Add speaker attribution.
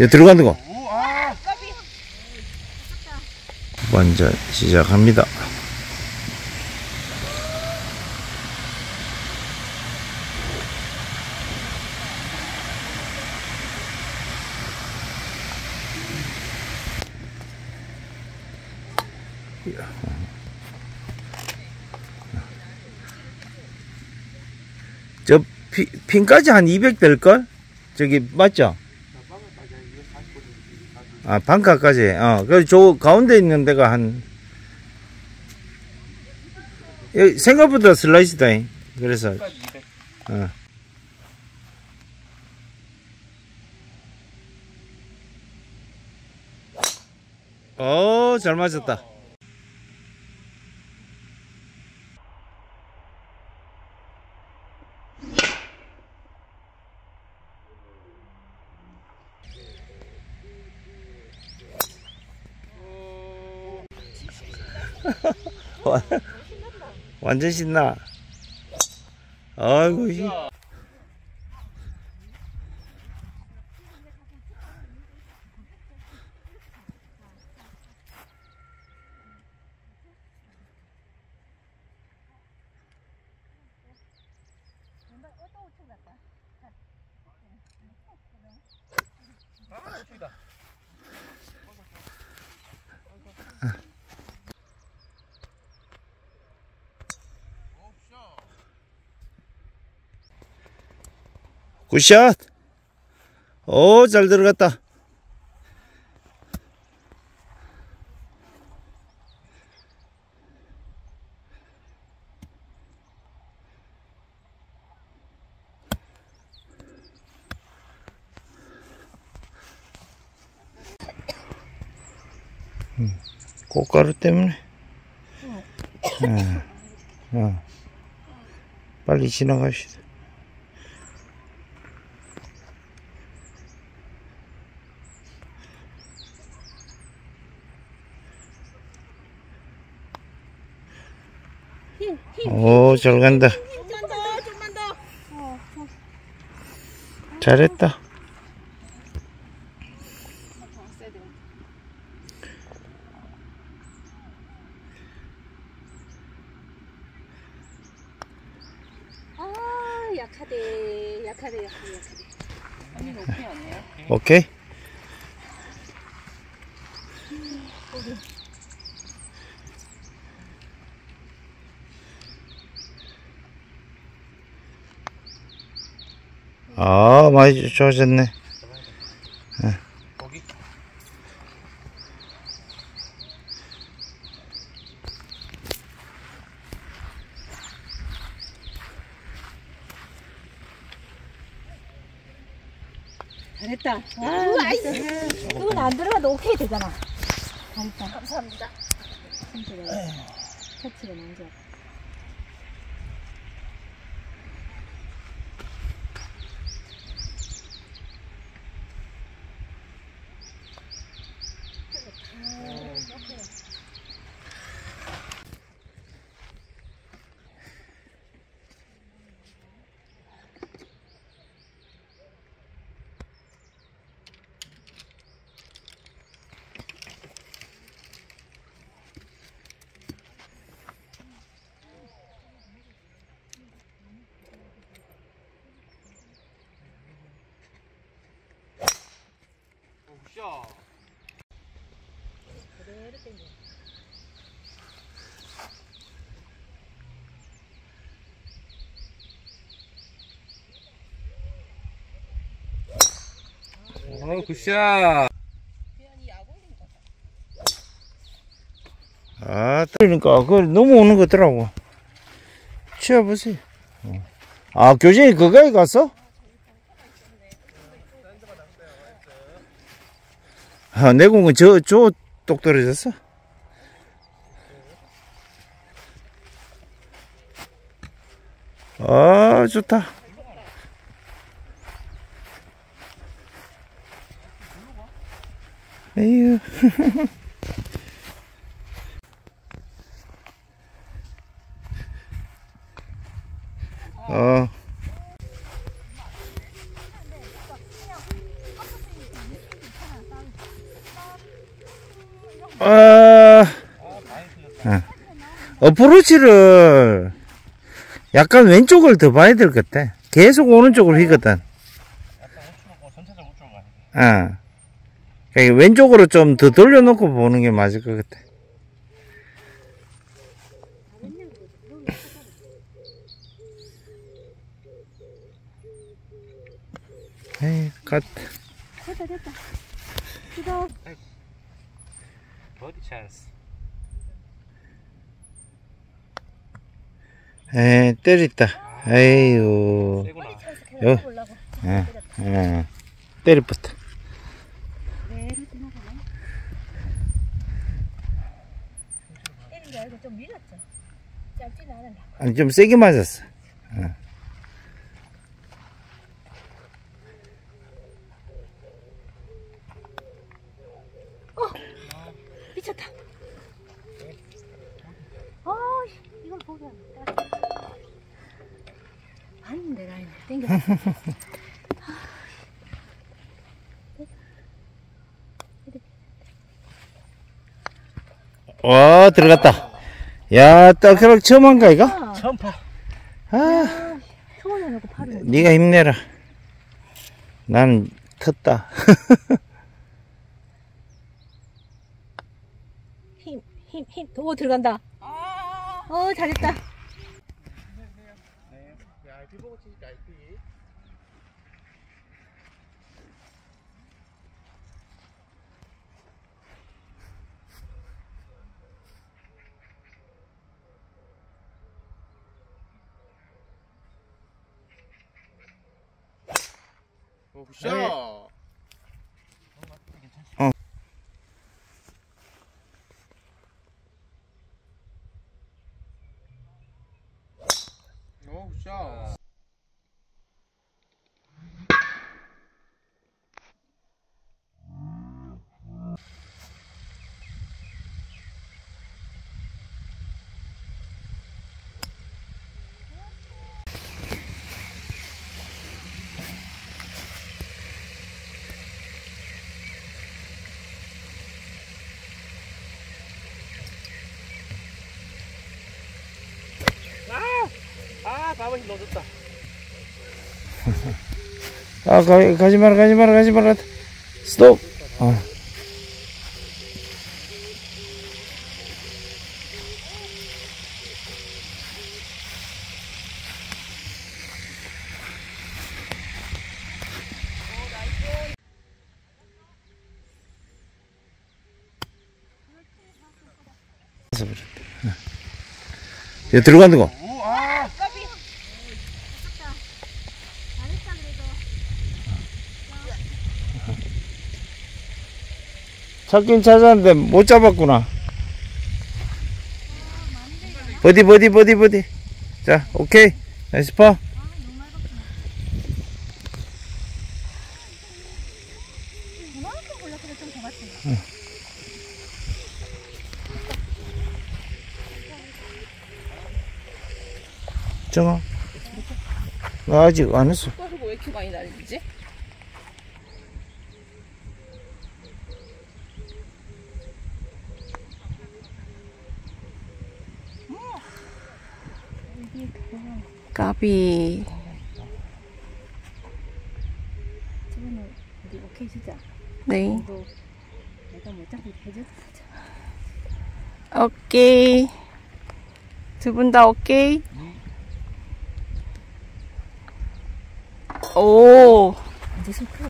Speaker 1: 야, 들어간다, 거. 완전 시작합니다. 저 피, 핀까지 한 200 될걸? 저기 맞죠? 아 방카까지 어 그래서 저 가운데 있는 데가 한 여기 생각보다 슬라이스다 잉. 그래서 어. 어, 잘 맞았다. 완전 신나. 아이고, 굿샷. 오, 잘 들어갔다. 음, 꽃가루 때문에. 어, 어. 빨리 지나갑시다. 오, 잘 간다.
Speaker 2: 좀만 더, 좀만 더.
Speaker 1: 잘했다.
Speaker 2: 아, 약하대, 약하대, 약하대, 약하대. 언니 높이 아니에요?
Speaker 1: 오케이. 아, 많이 좋아졌네.
Speaker 2: 잘했다. 아, 나이스. 그건 안 들어가도 오케이 되잖아. 잘했다. 감사합니다. 진짜로. 터치가 너무 좋아.
Speaker 3: 어, 굿샷.
Speaker 1: 아, 그러니까, 그 넘어오는 거 더라고. 치워보세요. 어. 아, 교진이 그거에 갔어? 아, 내 공은 저, 저, 똑 떨어졌어? 아, 좋다. 에휴. 어. 어, 어. 어프로치를 약간 왼쪽을 더 봐야 될 것 같아. 계속 오른쪽으로 휘거든. 어. 그러니까 왼쪽으로 좀 더 돌려놓고 보는 게 맞을 것 같아. 에이, 갓.
Speaker 2: 됐다 됐다 뜯어
Speaker 3: 버디 찬스.
Speaker 1: 에, 때렸다. 에이유. 여, 예. 때려붙다.
Speaker 2: 좀
Speaker 1: 아니, 좀 세게 맞았어.
Speaker 2: 미쳤다 아 이걸 보게 땡겨
Speaker 1: 와, 들어갔다. 야, 딱그락 처음 한가, 이거?
Speaker 3: 점프.
Speaker 1: 아,
Speaker 2: 효원해놓고 팔을
Speaker 1: 네가 힘내라. 난 텄다.
Speaker 2: 힘, 힘, 힘. 오, 들어간다. 어, 잘했다.
Speaker 3: 오, 굿샷. 오, 굿샷. 아, 가만히 넣어줬다.
Speaker 1: 아, 가, 가지 마라, 가지 마라, 가지 마라. 스톱. 아. 야, 들어간다, 거.
Speaker 3: 오, 아.
Speaker 1: 찾긴 찾았는데 못 잡았구나. 버디 버디 버디 버디. 자 오케이 나이스 파. 정아. 나 아직 안 했어.
Speaker 2: 왜 이렇게 많이 날리지?
Speaker 4: 까비.
Speaker 2: 저번에 우리 오케이 주자.
Speaker 4: 네.
Speaker 2: 내가 못 잡게 해줬다.
Speaker 4: 오케이. 두 분 다 오케이? 오.
Speaker 2: 이제 손